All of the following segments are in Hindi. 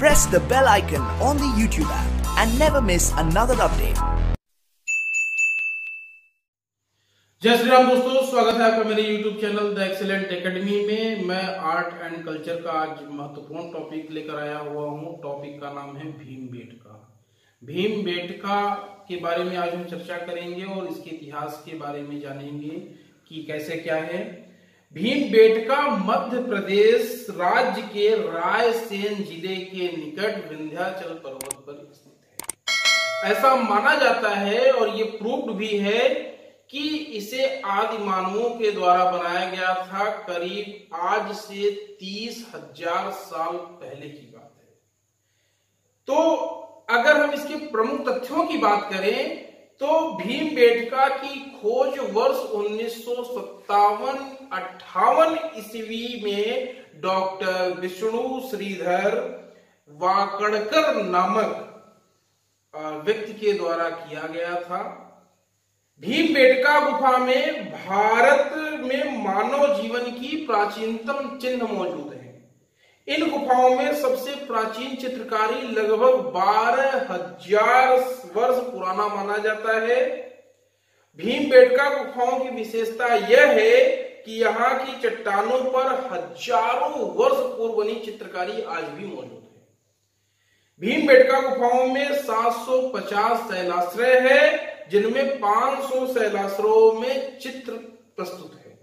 press the bell icon on the YouTube app and never miss another update. जय श्री राम दोस्तों, स्वागत है आपका मेरे YouTube channel the excellent academy में। मैं आर्ट एंड कल्चर का आज महत्वपूर्ण टॉपिक लेकर आया हुआ हूँ। टॉपिक का नाम है भीम बेटका भीम बेटका के बारे में आज हम चर्चा करेंगे और इसके इतिहास के बारे में जानेंगे कि कैसे क्या है। भीम बेटका मध्य प्रदेश राज्य के रायसेन ज़िले के निकट विंध्याचल पर्वत पर स्थित है। ऐसा माना जाता है और ये प्रूव्ड भी है कि इसे आदि मानवों के द्वारा बनाया गया था करीब आज से तीस हज़ार साल पहले की बात है। तो अगर हम इसके प्रमुख तथ्यों की बात करें तो भीम बेटका की खोज वर्ष उन्नीस सौ सत्तावन अट्ठावन ईस्वी में डॉक्टर विष्णु श्रीधर वाकड़कर नामक व्यक्ति के द्वारा किया गया था। भीम बेटका गुफा में भारत में मानव जीवन की प्राचीनतम चिन्ह मौजूद है। इन गुफाओं में सबसे प्राचीन चित्रकारी लगभग बारह हज़ार वर्ष पुराना माना जाता है। भीम बेटका गुफाओं की विशेषता यह है कि यहाँ की चट्टानों पर हज़ारों वर्ष पूर्व बनी चित्रकारी आज भी मौजूद है। भीम बेटका गुफाओं में 750 शैलाश्रय है, जिनमें 500 शैलाश्रयों में चित्र प्रस्तुत है।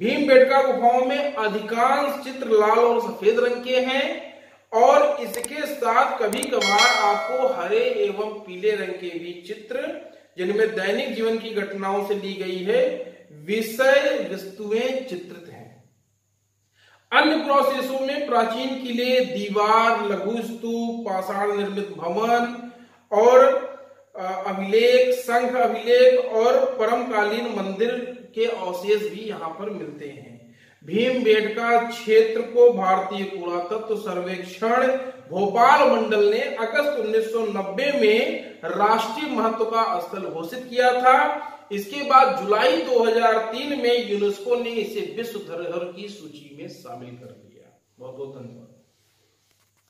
भीम बेटका गुफाओं में अधिकांश चित्र लाल और सफ़ेद रंग के हैं, और इसके साथ कभी कभार आपको हरे एवं पीले रंग के भी चित्र जिनमें दैनिक जीवन की घटनाओं से ली गई है, विषय वस्तुएँ चित्रित हैं। अन्य प्रोसेसों में प्राचीन किले, दीवार, लघु स्तूप, पाषाण निर्मित भवन और अभिलेख, संघ अभिलेख और परमकालीन मंदिर के अवशेष भी यहाँ पर मिलते हैं। भीम बेटका क्षेत्र को भारतीय पुरातत्व सर्वेक्षण भोपाल मंडल ने अगस्त 1990 में राष्ट्रीय महत्व का स्थल घोषित किया था। इसके बाद जुलाई 2003 में यूनेस्को ने इसे विश्व धरोहर की सूची में शामिल कर लिया बहुत बहुत धन्यवाद।